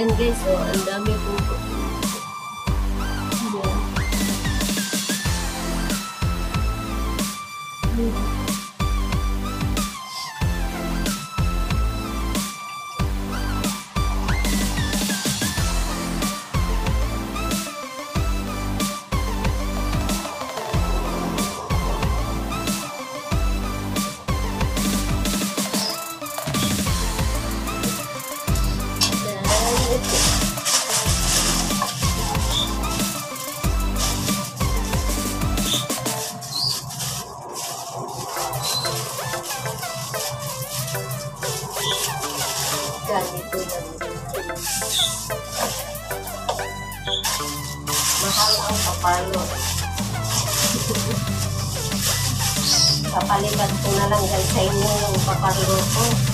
invisible and dummy poo Ganito na Mahal ang papalo. Papalitan ko na lang guys sa inyo yung papalo ko.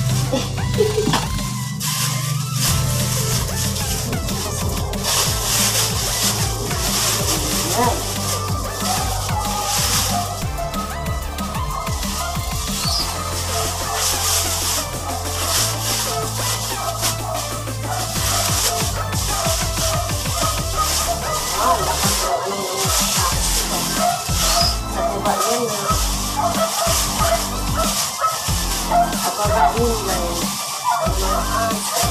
that wing range.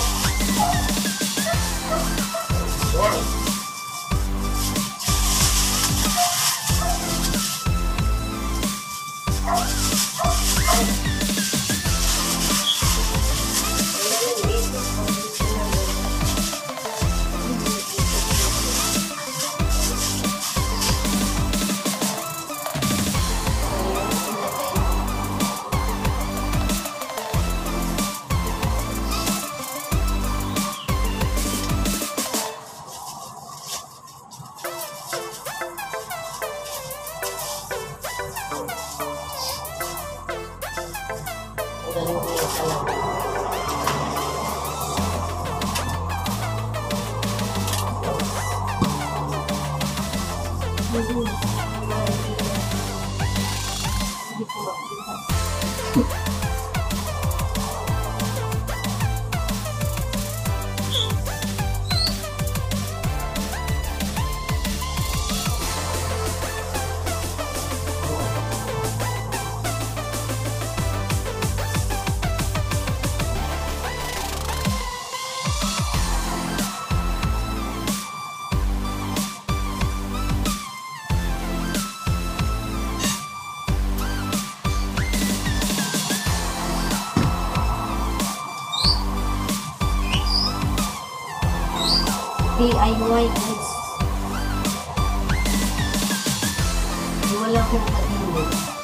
Oh. I like this. Wala akong kailan.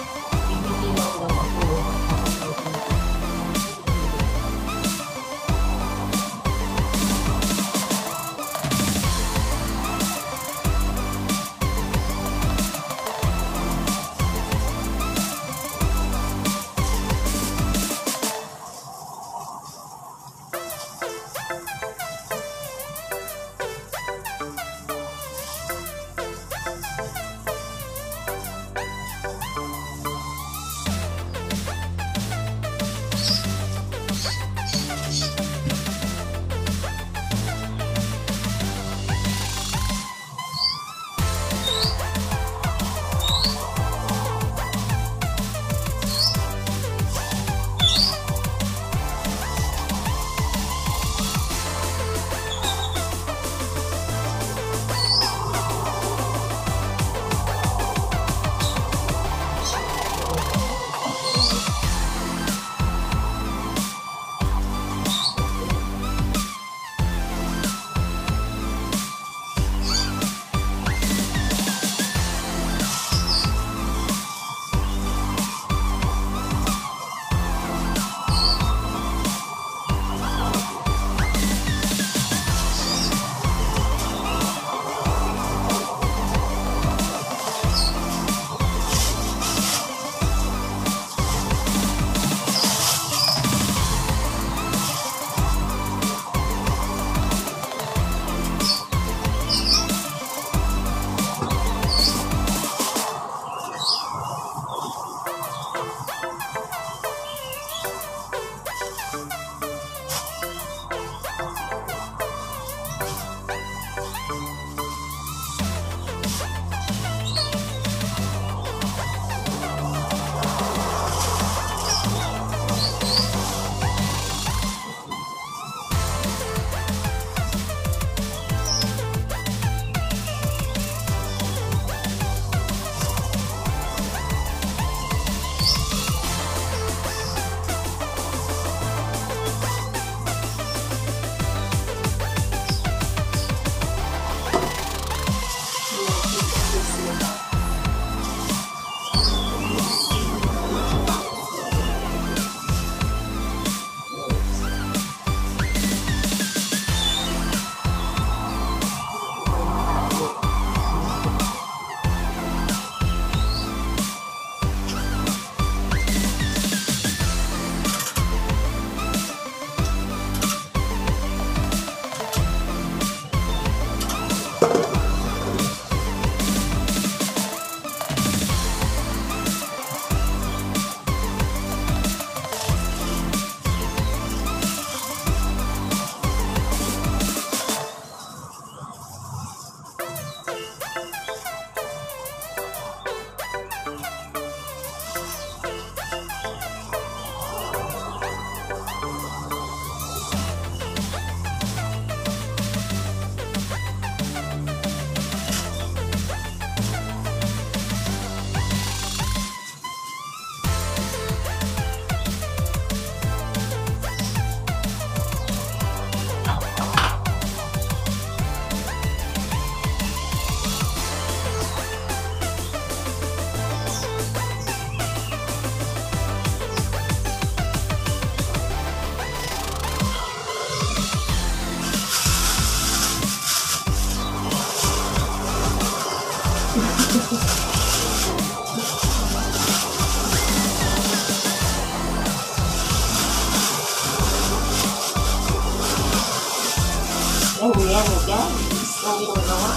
Ng ginagawa,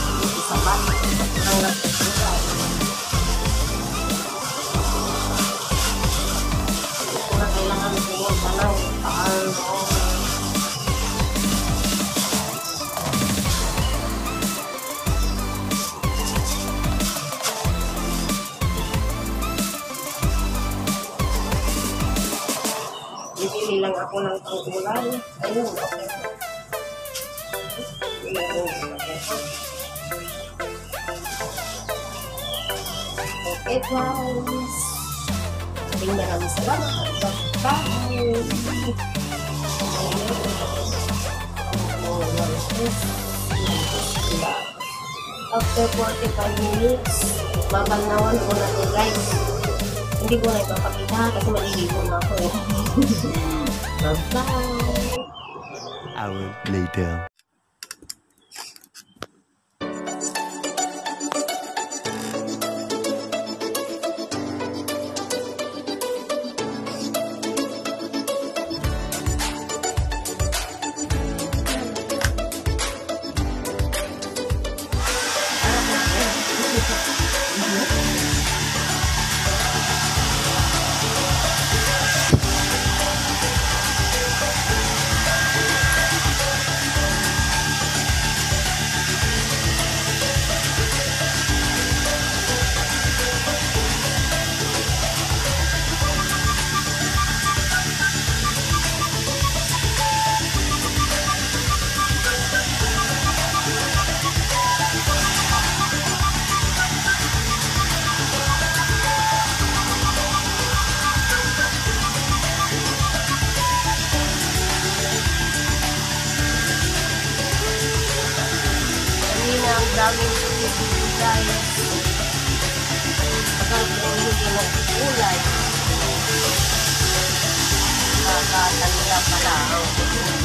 hindi sapat ang nagtutulay. Hindi ko na kailangan pumunta ng paano. Bibili lang ako ng pangkulay. Ayun, okay. Okay, guys. Salamat. Bye-bye. After 45 minutes, babanawan ko na ito guys. Hindi na ipapakita kasi ako. Bye-bye. hour later. Daming guys. Tagal ko hindi nagkulay. Nakatanda pala ang